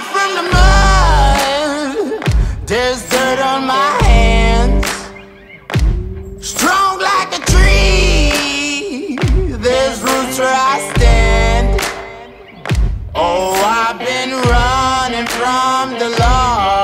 from the mud. There's dirt on my hands. Strong like a tree. There's roots where I stand. Oh, I've been running from the law.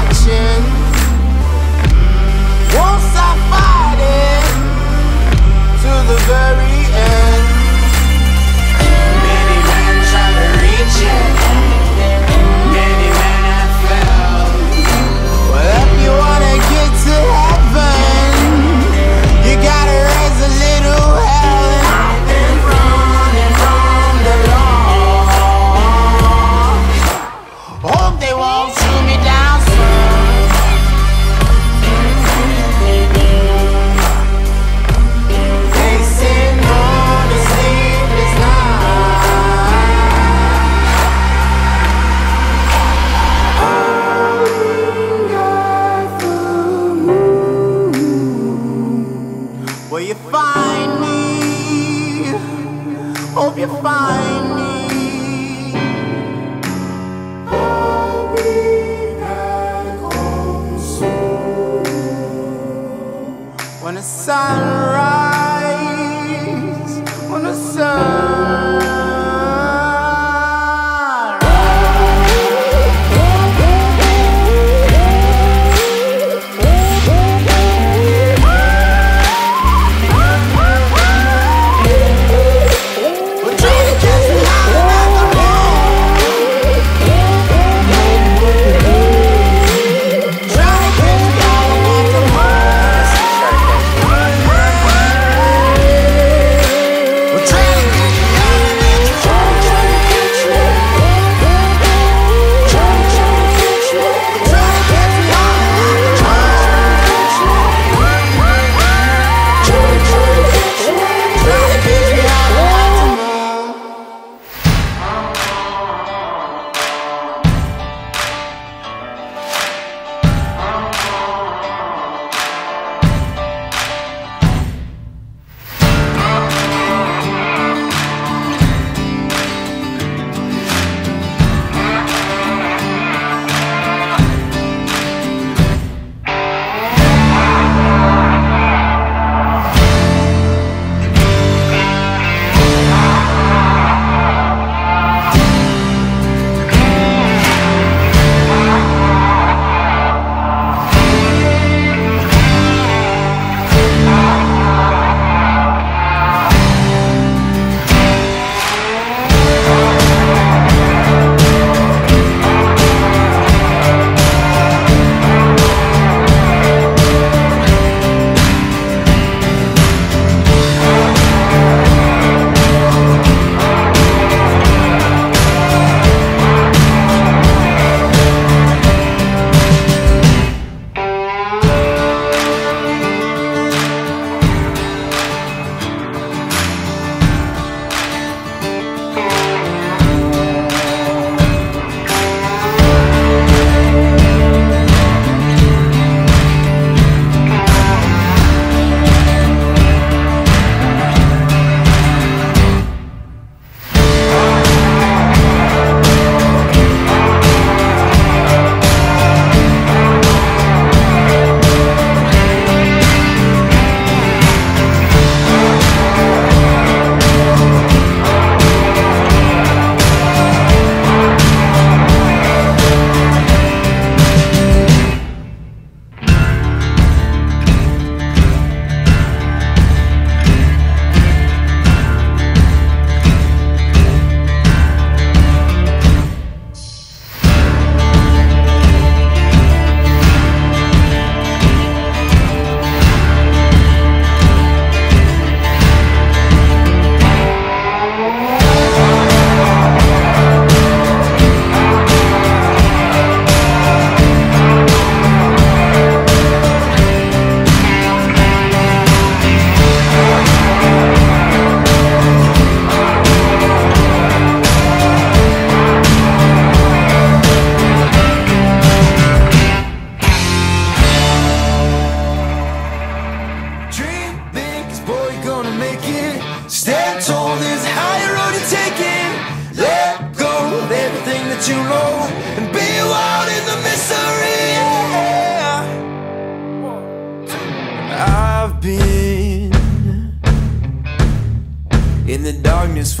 watching. Won't stop fighting to the very sunrise, on the sun.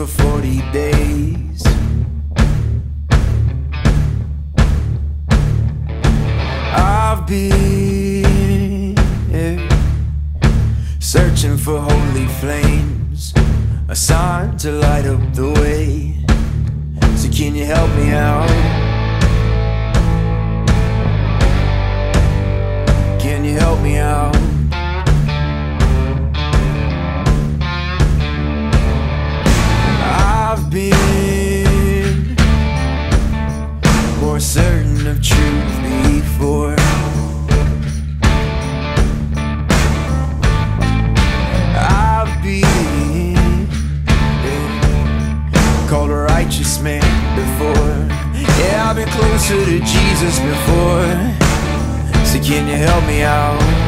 For 40 days. I've been searching for holy flames, a sign to light up the way. So, can you help me out? Can you help me out? Jesus before. So can you help me out?